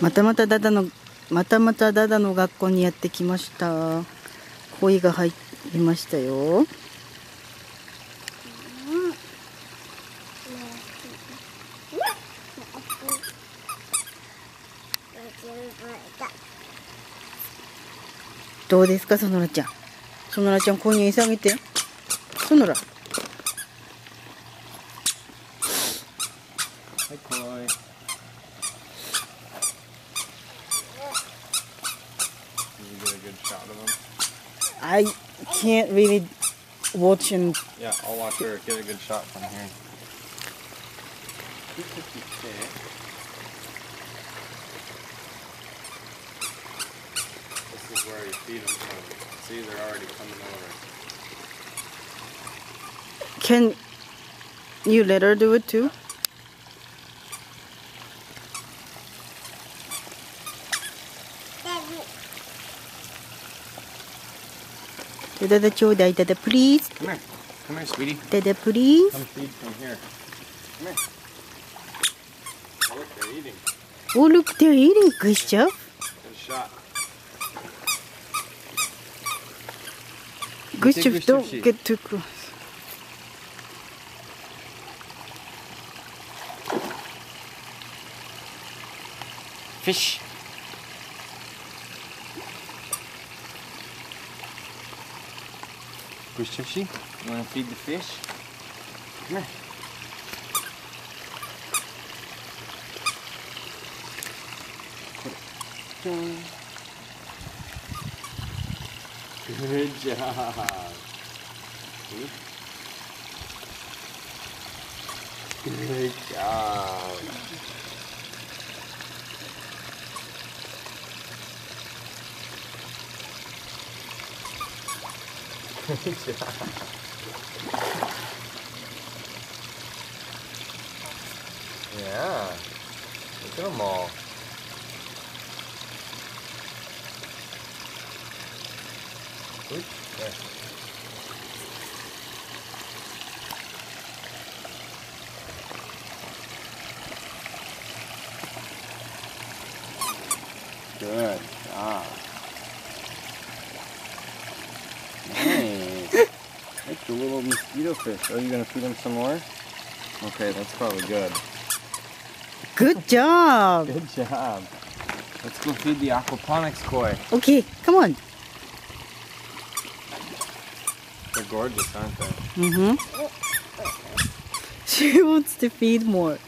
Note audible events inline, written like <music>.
またまたダダのまたまたダダの学校にやってきました。鯉が入りましたよ。どうですかそのらちゃん。そのらちゃん購入餌あげて。そのらはい、こい。Did good shot of him? I can't really watch and Yeah, I'll watch her get a good shot from here. This is where you feed them from. See, they're already coming over. can you let her do it too ダ Dada chodai, dada please. Come here. Come here, sweetie. Dada please. Come, sweetie, come here. Come here. Oh, look, they're eating. Oh, look, they're eating. Good job. Good shot. Gustav, don't get too close. Fish. Where's Tushy? You want to feed the fish? Come here. Put it down. Good job. Good job. <laughs> Yeah. Look at them all. Oop, there. Good job. Nice. That's the little mosquito fish. Are you gonna feed him some more? Okay, that's probably good. good job Good job. Let's go feed the aquaponics koi. okay come on They're gorgeous, aren't they? mm-hmm <laughs> she wants to feed more